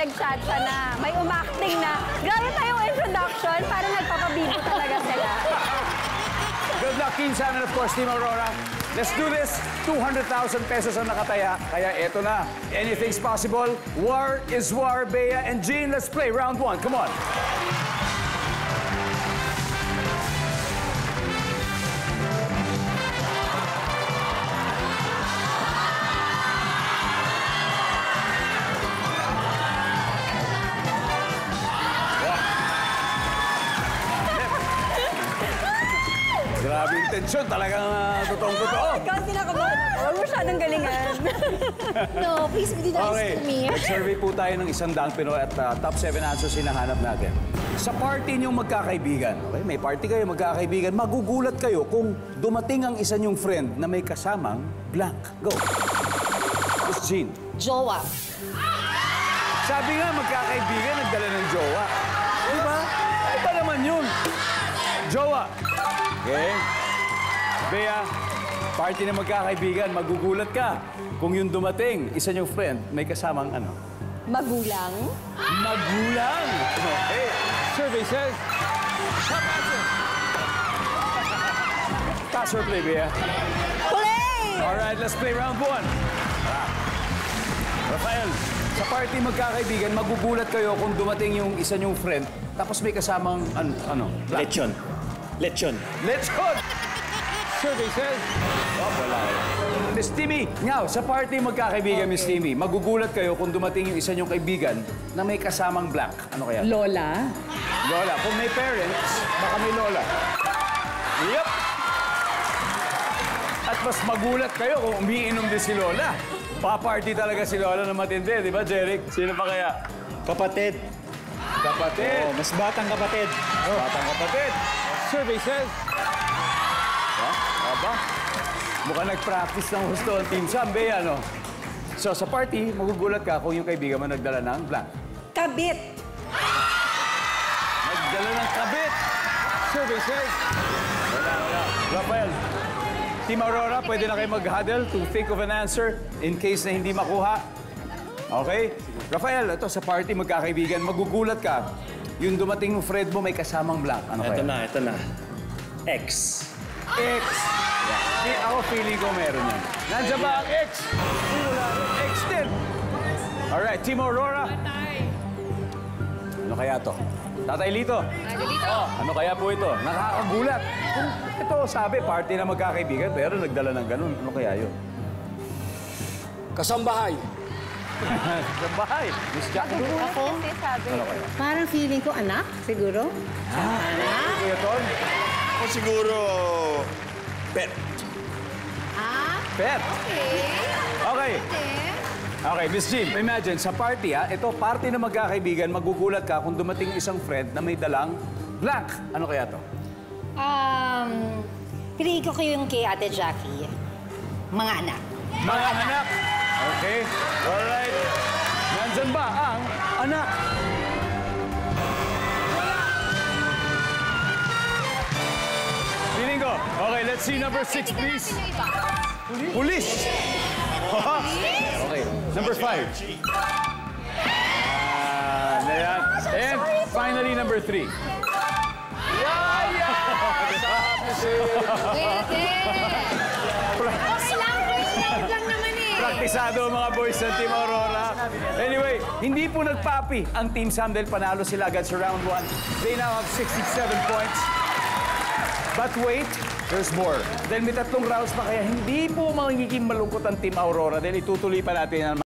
nagcha-cha na. May umacting na. Grabe pa yung introduction. Parang nagpapabibo talaga sila. Good luck, Sam, and of course, Team Aurora. Let's do this. 200,000 pesos ang nakataya. Kaya eto na. Anything's possible. War is war, Bea and Jean. Let's play round one. Come on. Grabe yung tensyon. Talagang uh, totoong-totoo. Ikaw ang kinakabahan. Huwag mo masyadong galingan. No, please be nice Okay, to me. survey po tayo ng isang daang Pinoy at uh, top 7 answers hinahanap natin. Sa party niyong magkakaibigan, okay, may party kayo magkakaibigan, magugulat kayo kung dumating ang isa niyong friend na may kasamang blank. Go. Miss Jean. Jowa. Sabi nga, magkakaibigan, nagdala ng jowa. Di ba? Iba naman yun. Jowa. Okay? Bea, party na magkakaibigan, magugulat ka kung yung dumating, isa niyong friend, may kasamang ano? Magulang. Magulang. Okay. Survey says... Answer. Pass or play, Bea? Play! All right, let's play round one. Rafael, sa party magkakaibigan, magugulat kayo kung dumating yung isa niyong friend, tapos may kasamang, ano, ano? black. Lechon. Lechon. Let's go! Survey says... Oh, wala. Miss Timmy, ngaw, sa party magkakaibigan, Miss Timmy, magugulat kayo kung dumating yung isa niyong kaibigan na may kasamang black. Ano kaya? Lola. Lola. Kung may parents, baka may lola. Yep. At mas magulat kayo kung umiinom din si Lola. Pa-party talaga si Lola na matindi, di ba, Jeric? Sino pa kaya? Kapatid. Kapatid. Oh, mas batang kapatid. Batang kapatid. Survey says... Aba? Mukhang nag-practice ng gusto ang Team Sam, Bea, no? So, sa party, magugulat ka kung yung kaibigan mo nagdala ng blank. Kabit. Nagdala ng kabit. Survey says... Wala, wala. Rafael, Team Aurora, pwede na kayo mag-huddle to think of an answer in case na hindi makuha. Okay? Rafael, ito sa party magkakaibigan, magugulat ka. Yung dumating ng Fred mo may kasamang blank. Ano Ito kaya? na, ito na. X. X. Yeah. Ako feeling ko meron yan. Nandiyan ba ang X? Wala. X din. Alright, Team Aurora. Ano kaya to? Tatay Lito. Oh, ano kaya po ito? Nakakagulat. Kung ito, sabi, party na magkakaibigan, pero nagdala ng ganun. Ano kaya yun? Kasambahay. Sa bahay. Miss Jackie. Ako. Ano? Parang feeling ko anak, siguro. Ano Kuya Ton? Ako siguro, pet. ah, Pet. okay. Okay. Okay. Okay, Miss Jean, imagine, sa party ha, ito, party na magkakaibigan, magugulat ka kung dumating isang friend na may dalang blank. Ano kaya to? Um, piliin ko kayo yung kay Ate Jackie. Mga anak. Mga anak. Okay. Alright. Nandyan ba ang anak? Feeling ko. Okay, let's see number six, please. Police. okay, number five. Ah. And finally, number three. Pwede. Okay lang, first round lang ang mga boys ng Team Aurora. Anyway, hindi po nagpapi ang Team Sam dahil panalo sila agad sa round 1. They now have 67 points. But wait, there's more. Dahil may tatlong rounds pa kaya hindi po magiging malungkot ang Team Aurora dahil itutuloy pa natin ang